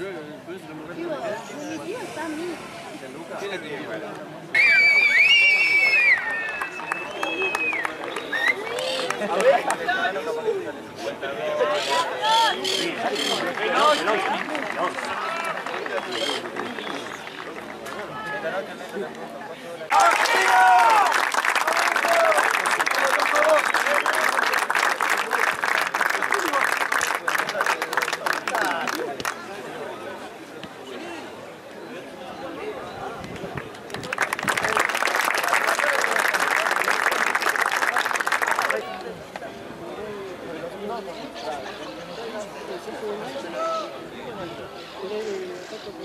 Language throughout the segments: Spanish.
Digo, mi tío está a A ver. 取れるとこも。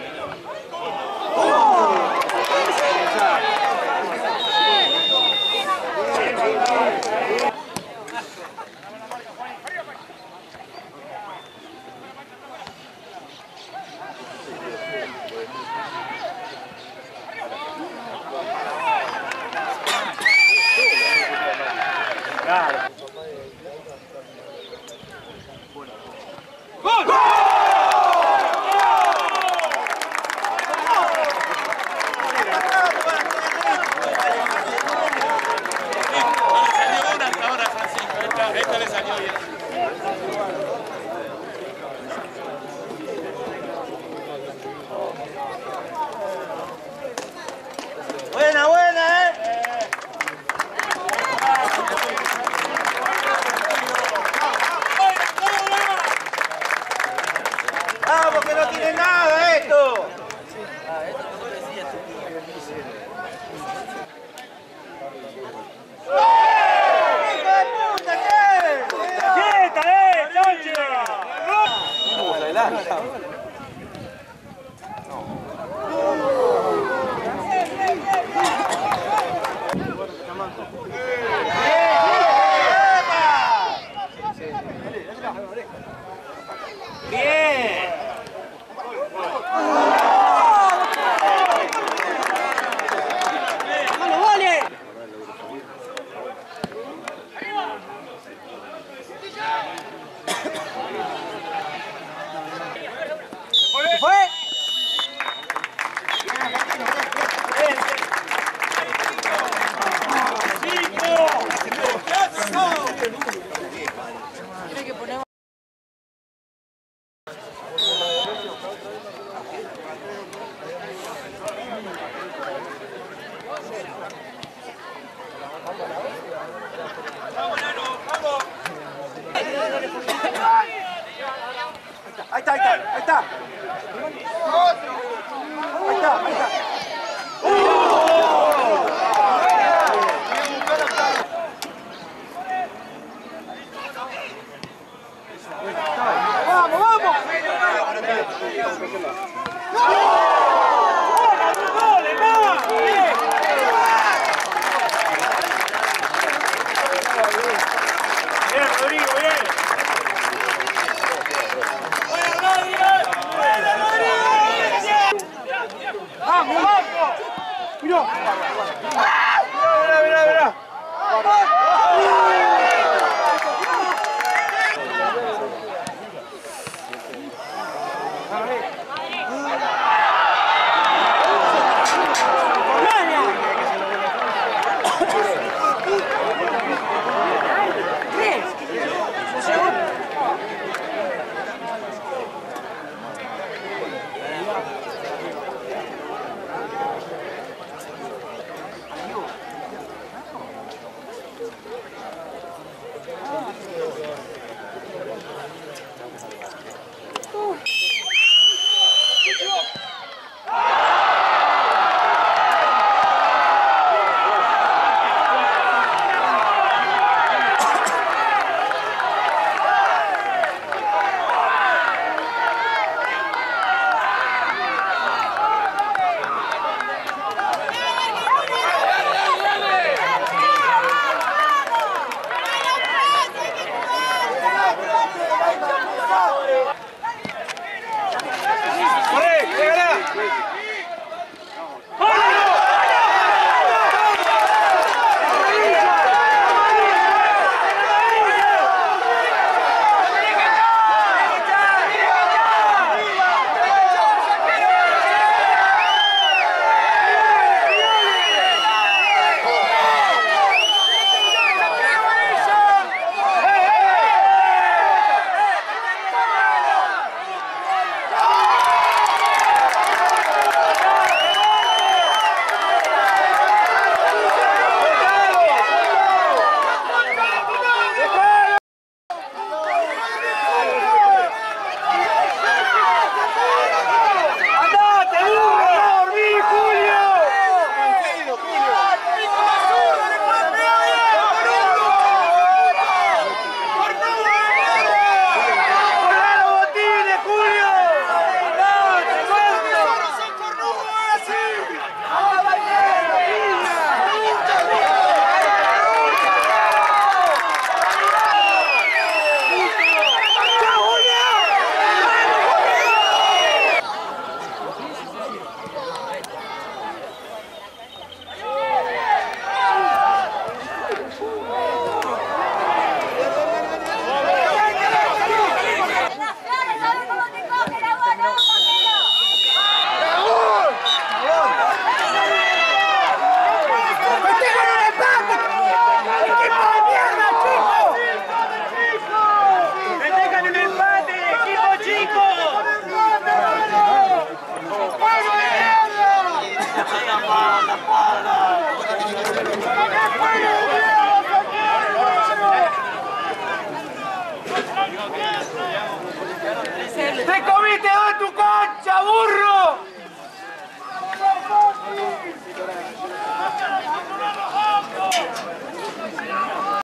que no tiene nada esto. Bien. Ahí está, ahí está, ahí está. Ahí está, ahí está. ¡Vamos, vamos!